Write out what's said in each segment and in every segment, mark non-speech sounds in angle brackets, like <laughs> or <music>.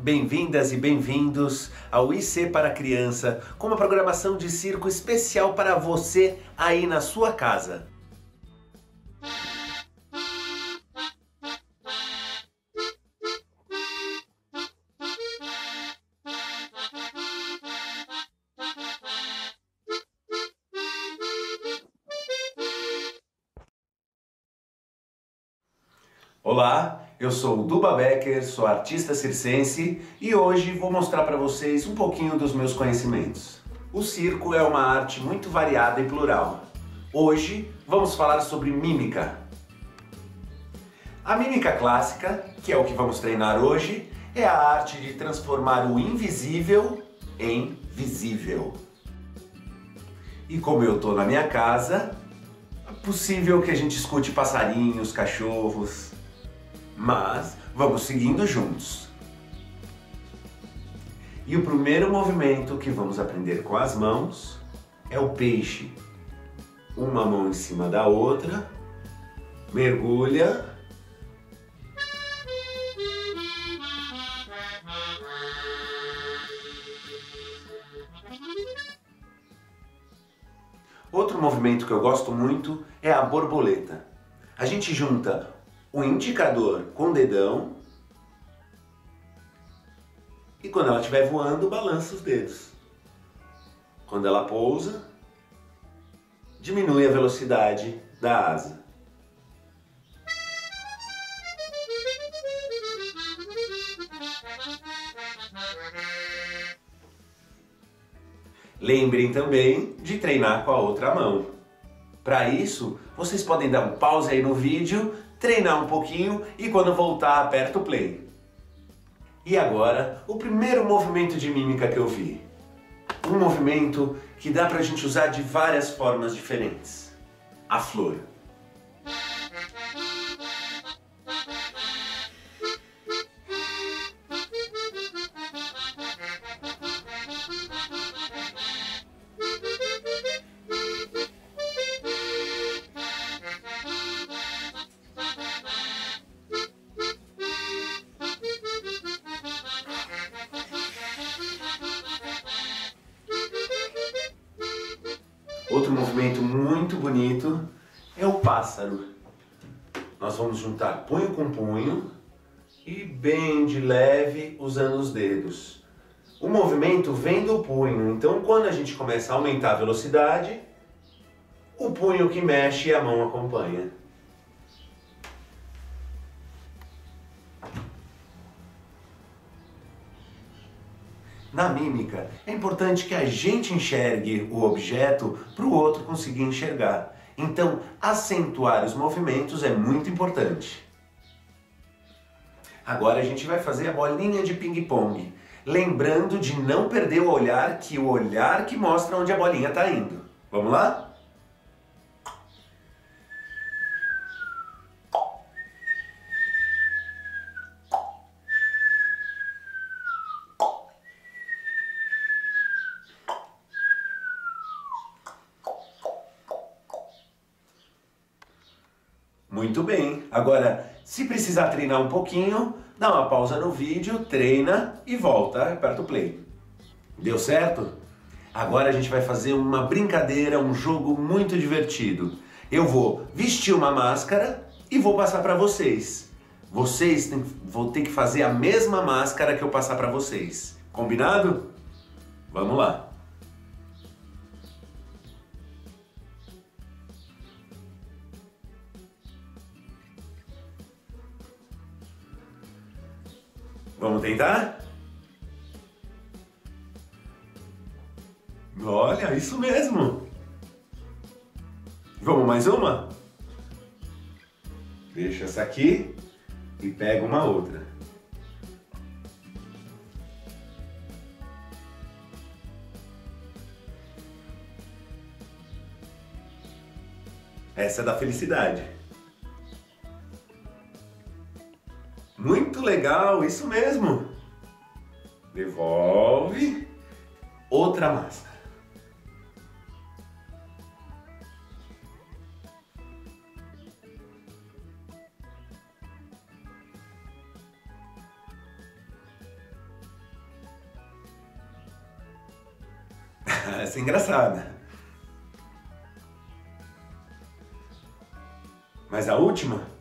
Bem-vindas e bem-vindos ao IC para Criança, com uma programação de circo especial para você aí na sua casa. Olá, eu sou o Duba Becker, sou artista circense e hoje vou mostrar para vocês um pouquinho dos meus conhecimentos. O circo é uma arte muito variada e plural. Hoje vamos falar sobre mímica. A mímica clássica, que é o que vamos treinar hoje, é a arte de transformar o invisível em visível. E como eu estou na minha casa, é possível que a gente escute passarinhos, cachorros, mas vamos seguindo juntos. E o primeiro movimento que vamos aprender com as mãos é o peixe. Uma mão em cima da outra, mergulha. Outro movimento que eu gosto muito é a borboleta. A gente junta o indicador com o dedão e quando ela estiver voando, balança os dedos. Quando ela pousa, diminui a velocidade da asa. Lembrem também de treinar com a outra mão. Para isso, vocês podem dar um pause aí no vídeo treinar um pouquinho e quando voltar aperta o play. E agora, o primeiro movimento de mímica que eu vi. Um movimento que dá pra gente usar de várias formas diferentes. A flor. Outro movimento muito bonito é o pássaro. Nós vamos juntar punho com punho e bem de leve usando os dedos. O movimento vem do punho, então quando a gente começa a aumentar a velocidade, o punho que mexe e a mão acompanha. Na mímica, é importante que a gente enxergue o objeto para o outro conseguir enxergar. Então, acentuar os movimentos é muito importante. Agora a gente vai fazer a bolinha de ping-pong, lembrando de não perder o olhar, que o olhar que mostra onde a bolinha está indo. Vamos lá? Muito bem. Agora, se precisar treinar um pouquinho, dá uma pausa no vídeo, treina e volta, aperta o play. Deu certo? Agora a gente vai fazer uma brincadeira, um jogo muito divertido. Eu vou vestir uma máscara e vou passar para vocês. Vocês vão ter que fazer a mesma máscara que eu passar para vocês. Combinado? Vamos lá. Vamos tentar? Olha, isso mesmo! Vamos mais uma? Deixa essa aqui e pega uma outra. Essa é da felicidade. muito legal, isso mesmo. Devolve. Outra massa. <laughs> Essa é engraçada. Mas a última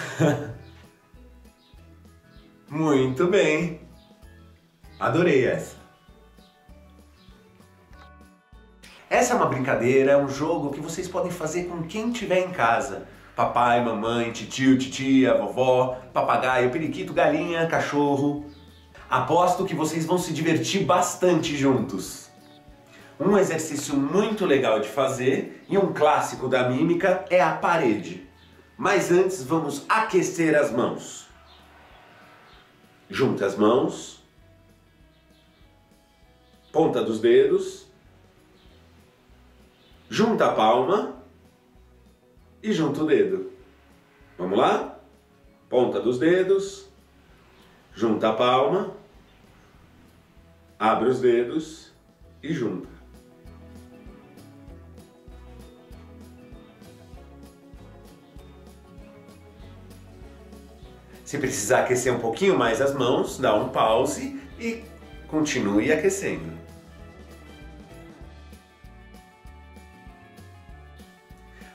<laughs> Muito bem. Adorei essa. Essa é uma brincadeira, é um jogo que vocês podem fazer com quem tiver em casa. Papai, mamãe, tio, titia, vovó, papagaio, periquito, galinha, cachorro. Aposto que vocês vão se divertir bastante juntos. Um exercício muito legal de fazer e um clássico da mímica é a parede. Mas antes vamos aquecer as mãos. Junta as mãos, ponta dos dedos, junta a palma e junta o dedo. Vamos lá? Ponta dos dedos, junta a palma, abre os dedos e junta. Se precisar aquecer um pouquinho mais as mãos, dá um pause e continue aquecendo.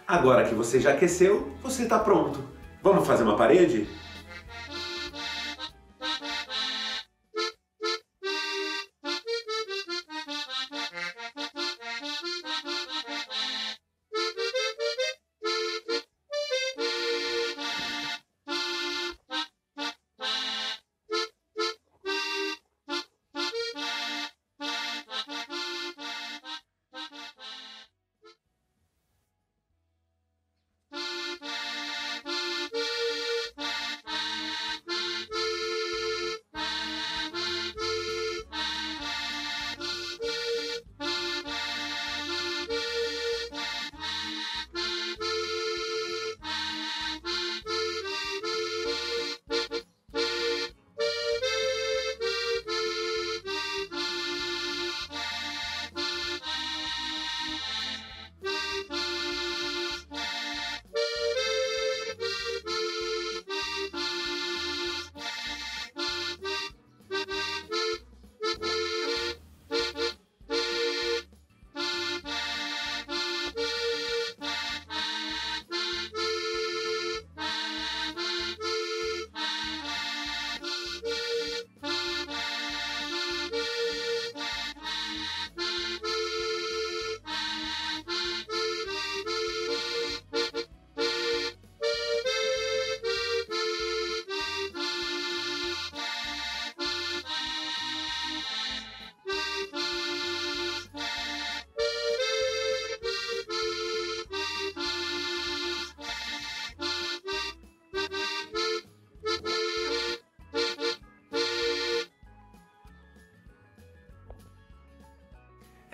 Agora que você já aqueceu, você está pronto. Vamos fazer uma parede?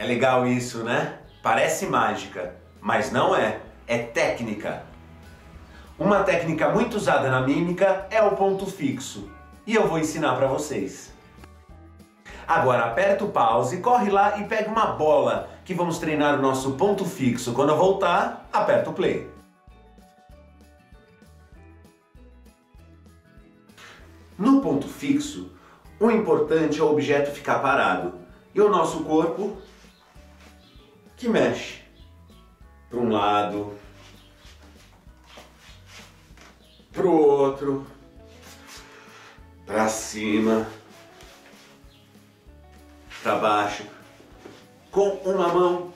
É legal isso, né? Parece mágica, mas não é. É técnica. Uma técnica muito usada na mímica é o ponto fixo. E eu vou ensinar para vocês. Agora aperta o pause, corre lá e pega uma bola que vamos treinar o nosso ponto fixo. Quando eu voltar, aperta o play. No ponto fixo, o importante é o objeto ficar parado e o nosso corpo que mexe para um lado, para o outro, para cima, para baixo, com uma mão.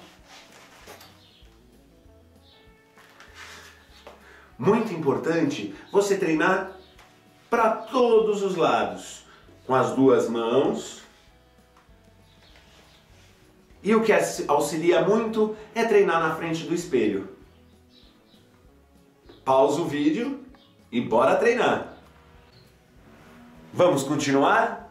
Muito importante você treinar para todos os lados, com as duas mãos e o que auxilia muito é treinar na frente do espelho. Pausa o vídeo e bora treinar. Vamos continuar?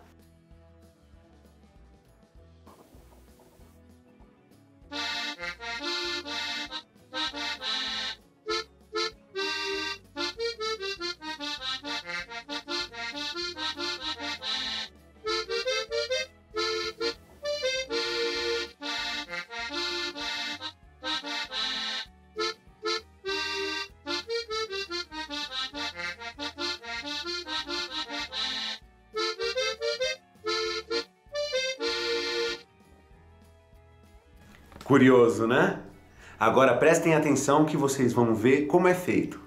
Curioso, né? Agora prestem atenção que vocês vão ver como é feito.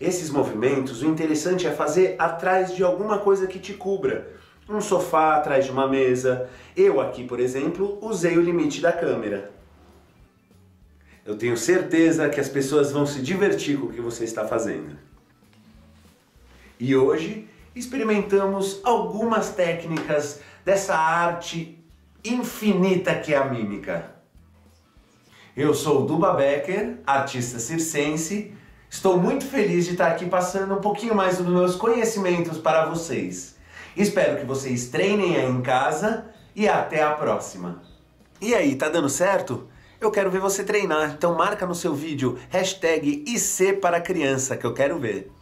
Esses movimentos, o interessante é fazer atrás de alguma coisa que te cubra. Um sofá atrás de uma mesa. Eu aqui, por exemplo, usei o limite da câmera. Eu tenho certeza que as pessoas vão se divertir com o que você está fazendo. E hoje experimentamos algumas técnicas dessa arte infinita que é a mímica. Eu sou o Duba Becker, artista circense, Estou muito feliz de estar aqui passando um pouquinho mais dos meus conhecimentos para vocês. Espero que vocês treinem aí em casa e até a próxima. E aí, tá dando certo? Eu quero ver você treinar, então marca no seu vídeo hashtag IC para criança que eu quero ver.